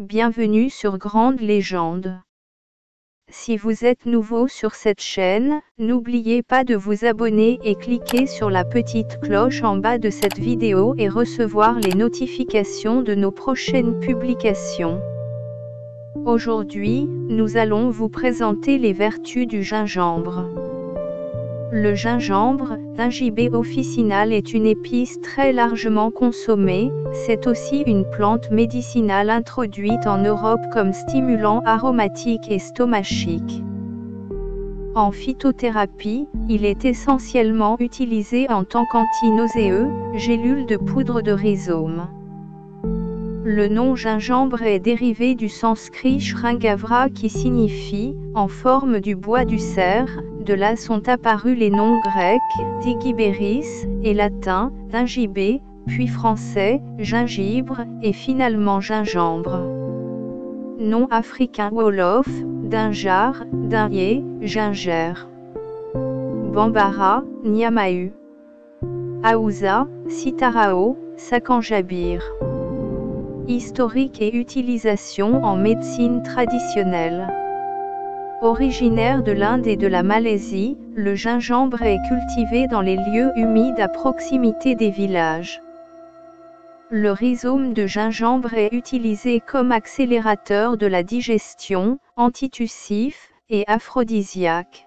bienvenue sur Grande Légende. Si vous êtes nouveau sur cette chaîne, n'oubliez pas de vous abonner et cliquer sur la petite cloche en bas de cette vidéo et recevoir les notifications de nos prochaines publications. Aujourd'hui, nous allons vous présenter les vertus du gingembre. Le gingembre, Gingiber officinal est une épice très largement consommée, c'est aussi une plante médicinale introduite en Europe comme stimulant aromatique et stomachique. En phytothérapie, il est essentiellement utilisé en tant qu'antinauséeux, gélule de poudre de rhizome. Le nom gingembre est dérivé du sanskrit shringavra qui signifie, en forme du bois du cerf, de là sont apparus les noms grecs, digiberis, et latins, dingibé, puis français, gingibre, et finalement gingembre. Nom africain wolof, dinjar, dinye, ginger. Bambara, Nyamahu. Aouza, Sitarao, Sakanjabir. Historique et utilisation en médecine traditionnelle. Originaire de l'Inde et de la Malaisie, le gingembre est cultivé dans les lieux humides à proximité des villages. Le rhizome de gingembre est utilisé comme accélérateur de la digestion, antitussif et aphrodisiaque.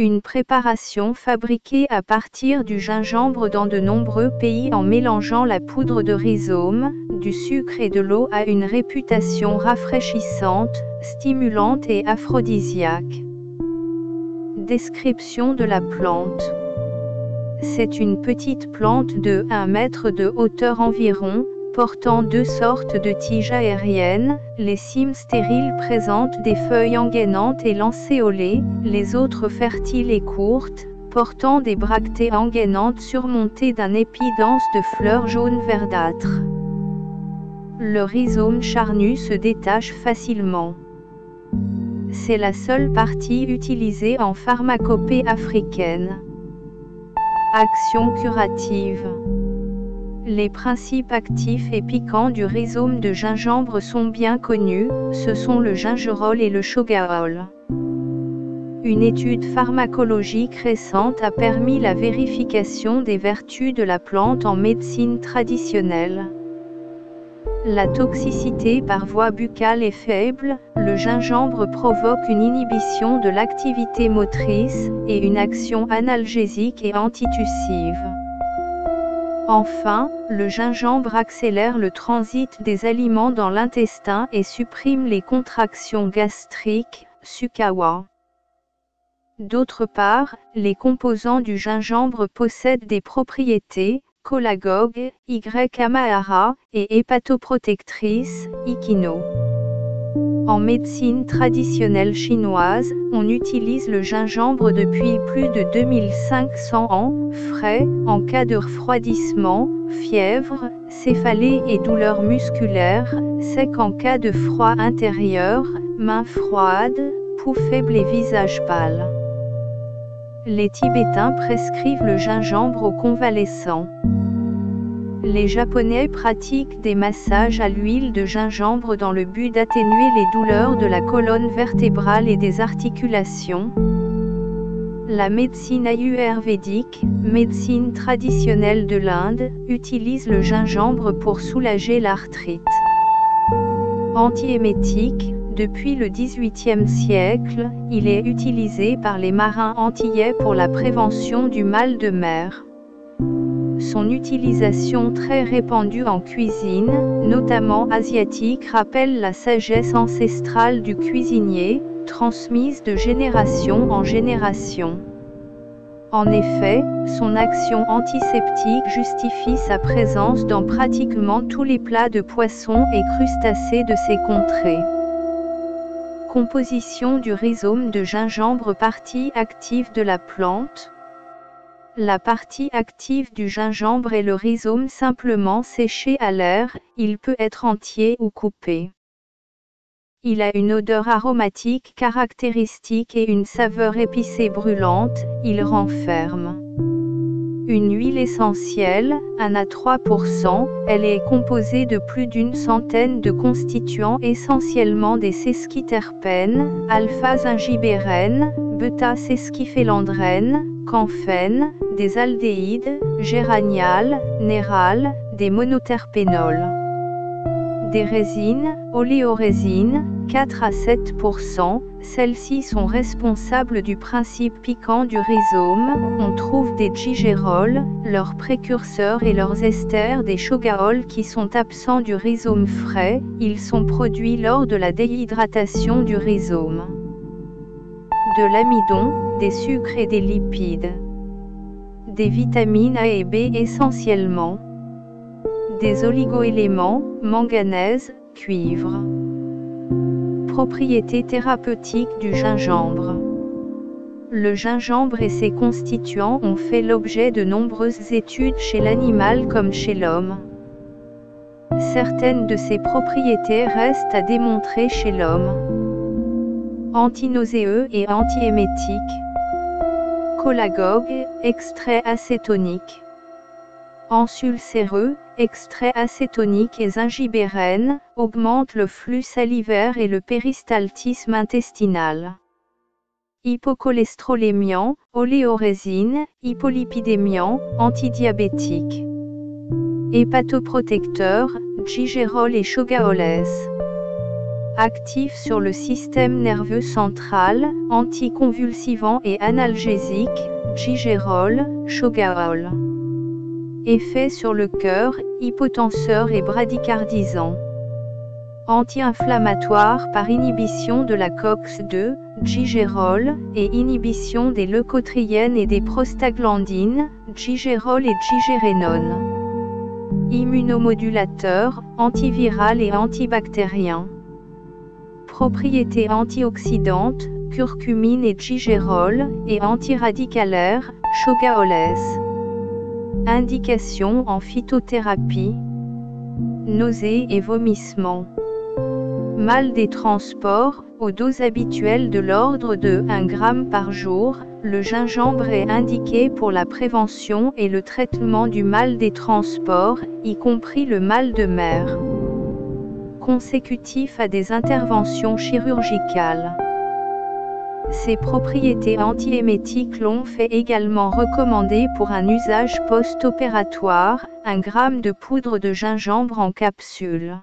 Une préparation fabriquée à partir du gingembre dans de nombreux pays en mélangeant la poudre de rhizome, du sucre et de l'eau a une réputation rafraîchissante, stimulante et aphrodisiaque. Description de la plante. C'est une petite plante de 1 mètre de hauteur environ, portant deux sortes de tiges aériennes, les cimes stériles présentent des feuilles engainantes et lancéolées, les autres fertiles et courtes, portant des bractées engainantes surmontées d'un épi dense de fleurs jaunes verdâtres. Le rhizome charnu se détache facilement. C'est la seule partie utilisée en pharmacopée africaine. Action curative. Les principes actifs et piquants du rhizome de gingembre sont bien connus, ce sont le gingerol et le chogaol. Une étude pharmacologique récente a permis la vérification des vertus de la plante en médecine traditionnelle. La toxicité par voie buccale est faible, le gingembre provoque une inhibition de l'activité motrice, et une action analgésique et antitussive. Enfin, le gingembre accélère le transit des aliments dans l'intestin et supprime les contractions gastriques. D'autre part, les composants du gingembre possèdent des propriétés, Y-amahara, et hépatoprotectrice, Ikino. En médecine traditionnelle chinoise, on utilise le gingembre depuis plus de 2500 ans, frais, en cas de refroidissement, fièvre, céphalée et douleurs musculaires, sec en cas de froid intérieur, mains froides, poux faibles et visage pâle. Les Tibétains prescrivent le gingembre aux convalescents. Les Japonais pratiquent des massages à l'huile de gingembre dans le but d'atténuer les douleurs de la colonne vertébrale et des articulations. La médecine ayurvédique, médecine traditionnelle de l'Inde, utilise le gingembre pour soulager l'arthrite. Antiémétique, depuis le XVIIIe siècle, il est utilisé par les marins antillais pour la prévention du mal de mer. Son utilisation très répandue en cuisine, notamment asiatique, rappelle la sagesse ancestrale du cuisinier, transmise de génération en génération. En effet, son action antiseptique justifie sa présence dans pratiquement tous les plats de poissons et crustacés de ces contrées. Composition du rhizome de gingembre Partie active de la plante la partie active du gingembre est le rhizome simplement séché à l'air, il peut être entier ou coupé. Il a une odeur aromatique caractéristique et une saveur épicée brûlante, il renferme une huile essentielle, 1 à 3%, elle est composée de plus d'une centaine de constituants essentiellement des sesquiterpènes, alpha-zingibérène, bêta-sesquiphélandrène, des aldéhydes, géranial, néral, des monoterpénols. Des résines, oléorésines, 4 à 7% celles-ci sont responsables du principe piquant du rhizome. On trouve des gigérols, leurs précurseurs et leurs esters des chogaols qui sont absents du rhizome frais, ils sont produits lors de la déhydratation du rhizome. De l'amidon, des sucres et des lipides. Des vitamines A et B essentiellement. Des oligoéléments, manganèse, cuivre. Propriétés thérapeutiques du gingembre. Le gingembre et ses constituants ont fait l'objet de nombreuses études chez l'animal comme chez l'homme. Certaines de ses propriétés restent à démontrer chez l'homme. Antinauséeux et antiémétique. Cholagogue, extrait acétonique. Ensulcéreux, extrait acétonique et zingibérène, augmente le flux salivaire et le péristaltisme intestinal. Hypocholestrolémiant, oléorésine, hypolipidémiant, antidiabétique. Hépatoprotecteur, gigérol et chogaolès. Actif sur le système nerveux central, anticonvulsivant et analgésique, gigérol, chogaol. Effet sur le cœur, hypotenseur et bradycardisant. Anti-inflammatoire par inhibition de la COX-2, gigérol, et inhibition des leucotriènes et des prostaglandines, gigérol et gigérénone. Immunomodulateur, antiviral et antibactérien. Propriétés antioxydantes, curcumine et gigérol, et antiradicalaire, chogaolès. Indication en phytothérapie. Nausées et vomissements. Mal des transports, aux doses habituelles de l'ordre de 1 g par jour, le gingembre est indiqué pour la prévention et le traitement du mal des transports, y compris le mal de mer. Consécutif à des interventions chirurgicales. Ses propriétés antiémétiques l'ont fait également recommander pour un usage post-opératoire, un gramme de poudre de gingembre en capsule.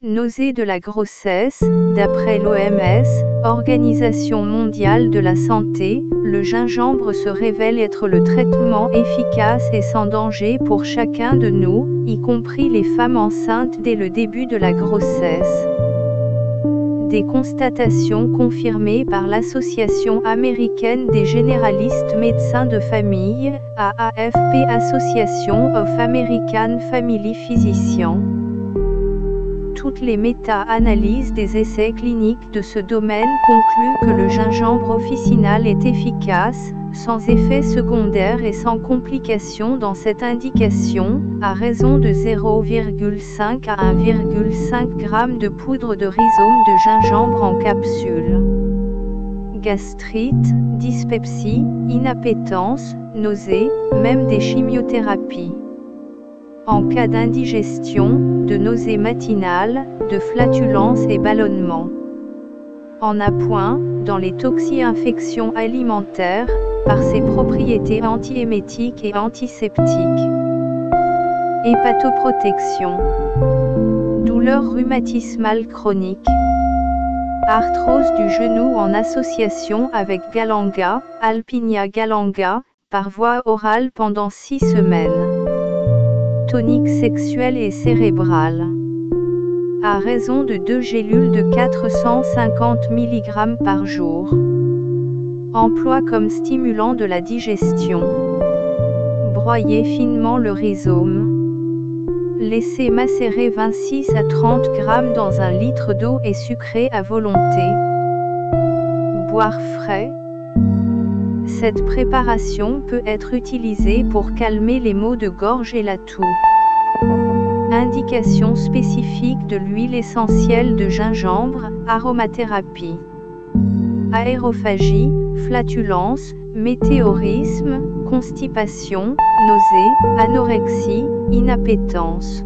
Nausée de la grossesse, d'après l'OMS, Organisation mondiale de la santé, le gingembre se révèle être le traitement efficace et sans danger pour chacun de nous, y compris les femmes enceintes dès le début de la grossesse. Des constatations confirmées par l'Association américaine des généralistes médecins de famille, AAFP Association of American Family Physicians. Toutes les méta-analyses des essais cliniques de ce domaine concluent que le gingembre officinal est efficace, sans effet secondaire et sans complications dans cette indication, à raison de 0,5 à 1,5 g de poudre de rhizome de gingembre en capsule. Gastrite, dyspepsie, inappétence, nausées, même des chimiothérapies. En cas d'indigestion, de nausées matinales, de flatulence et ballonnement. En appoint, dans les toxi-infections alimentaires, par ses propriétés antiémétiques et antiseptiques. Hépatoprotection. Douleur rhumatismale chronique. Arthrose du genou en association avec Galanga, Alpinia galanga, par voie orale pendant 6 semaines. Tonique sexuelle et cérébrale. À raison de 2 gélules de 450 mg par jour. Emploi comme stimulant de la digestion. Broyer finement le rhizome. Laissez macérer 26 à 30 g dans un litre d'eau et sucré à volonté. Boire frais. Cette préparation peut être utilisée pour calmer les maux de gorge et la toux. Indication spécifique de l'huile essentielle de gingembre, aromathérapie. Aérophagie, flatulence, météorisme, constipation, nausées, anorexie, inappétence.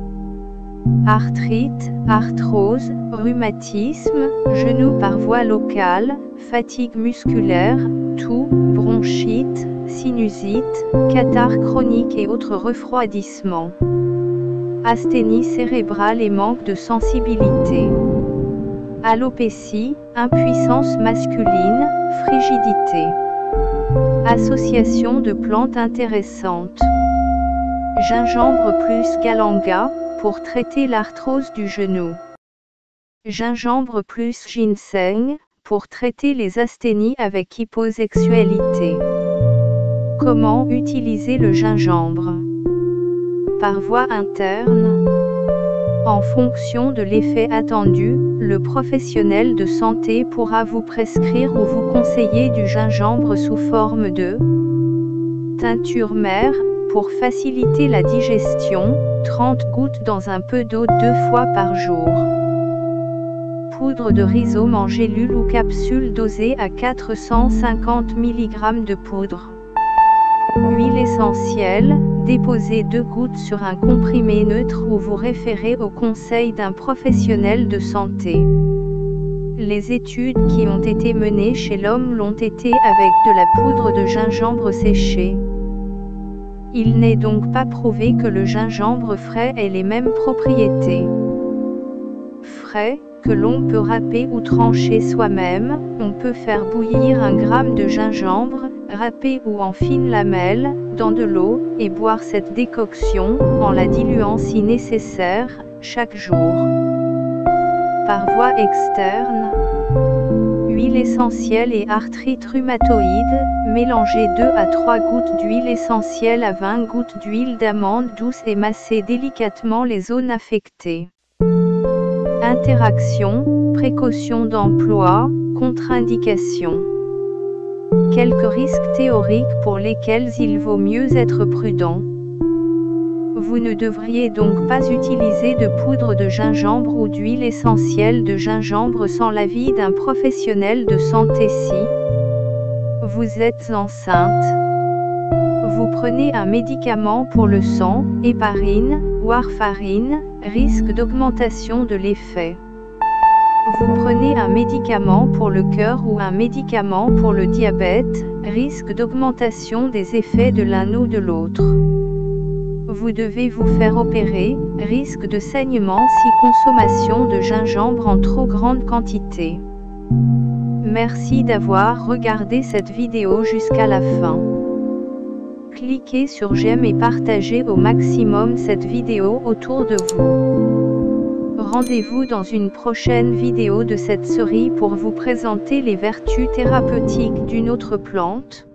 Arthrite, arthrose, rhumatisme, genoux par voie locale, fatigue musculaire, toux, bronchite, sinusite, catarrhe chronique et autres refroidissements. Asthénie cérébrale et manque de sensibilité. Alopécie, impuissance masculine, frigidité. Association de plantes intéressantes. Gingembre plus galanga, pour traiter l'arthrose du genou. Gingembre plus ginseng, pour traiter les asthénies avec hyposexualité. Comment utiliser le gingembre? Par voie interne. En fonction de l'effet attendu, le professionnel de santé pourra vous prescrire ou vous conseiller du gingembre sous forme de teinture mère, pour faciliter la digestion, 30 gouttes dans un peu d'eau deux fois par jour poudre de rhizome en gélule ou capsule dosée à 450 mg de poudre. Huile essentielle, déposez deux gouttes sur un comprimé neutre ou vous référez au conseil d'un professionnel de santé. Les études qui ont été menées chez l'homme l'ont été avec de la poudre de gingembre séchée. Il n'est donc pas prouvé que le gingembre frais ait les mêmes propriétés. Frais, que l'on peut râper ou trancher soi-même, on peut faire bouillir un gramme de gingembre, râper ou en fines lamelles, dans de l'eau, et boire cette décoction, en la diluant si nécessaire, chaque jour. Par voie externe, huile essentielle et arthrite rhumatoïde, mélangez 2 à 3 gouttes d'huile essentielle à 20 gouttes d'huile d'amande douce et massez délicatement les zones affectées. Interaction, précaution d'emploi, contre-indication. Quelques risques théoriques pour lesquels il vaut mieux être prudent. Vous ne devriez donc pas utiliser de poudre de gingembre ou d'huile essentielle de gingembre sans l'avis d'un professionnel de santé si vous êtes enceinte. Vous prenez un médicament pour le sang, héparine, warfarine, risque d'augmentation de l'effet. Vous prenez un médicament pour le cœur ou un médicament pour le diabète, risque d'augmentation des effets de l'un ou de l'autre. Vous devez vous faire opérer, risque de saignement si consommation de gingembre en trop grande quantité. Merci d'avoir regardé cette vidéo jusqu'à la fin. Cliquez sur j'aime et partagez au maximum cette vidéo autour de vous. Rendez-vous dans une prochaine vidéo de cette série pour vous présenter les vertus thérapeutiques d'une autre plante.